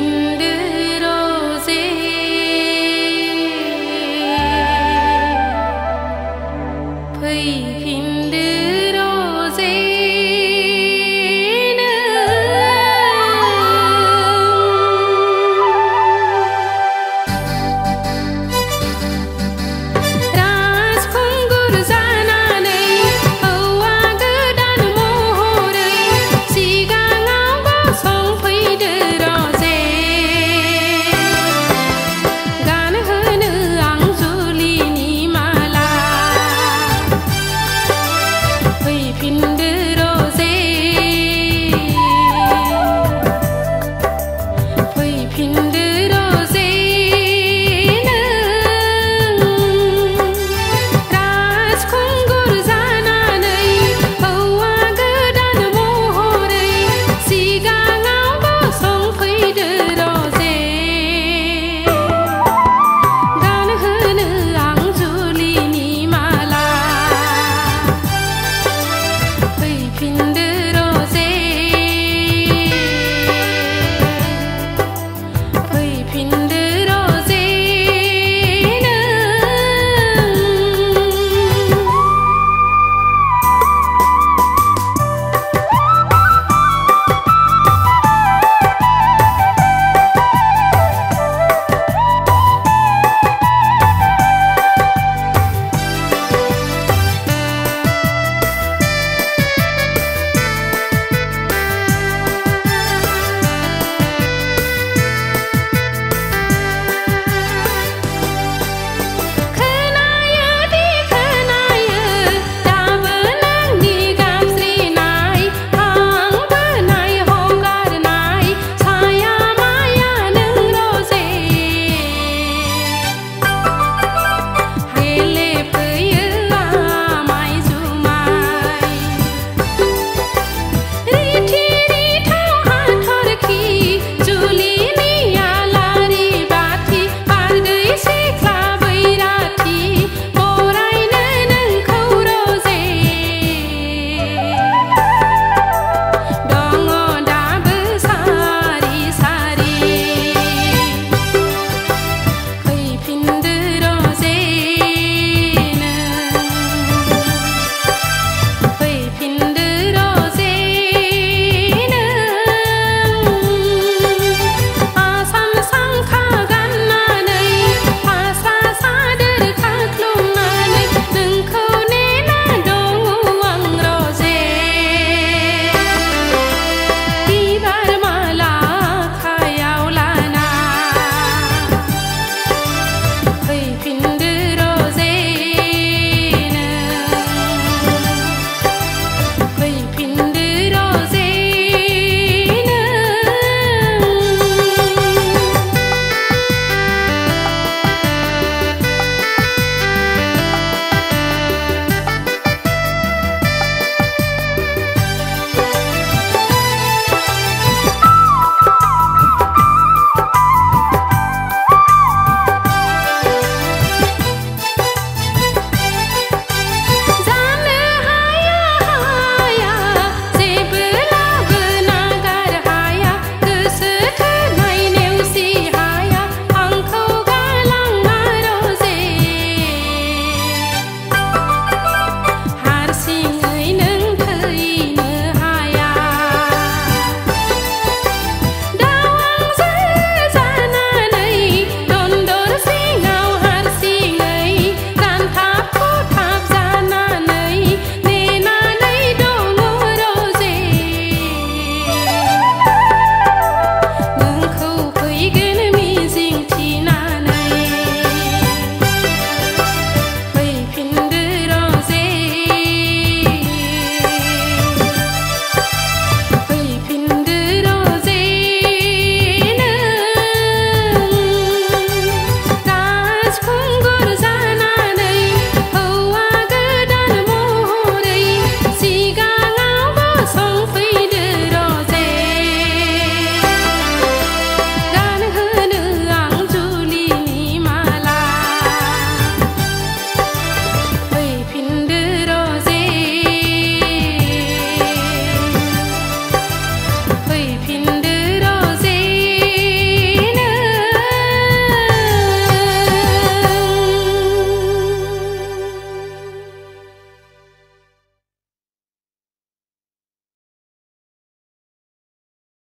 Hindu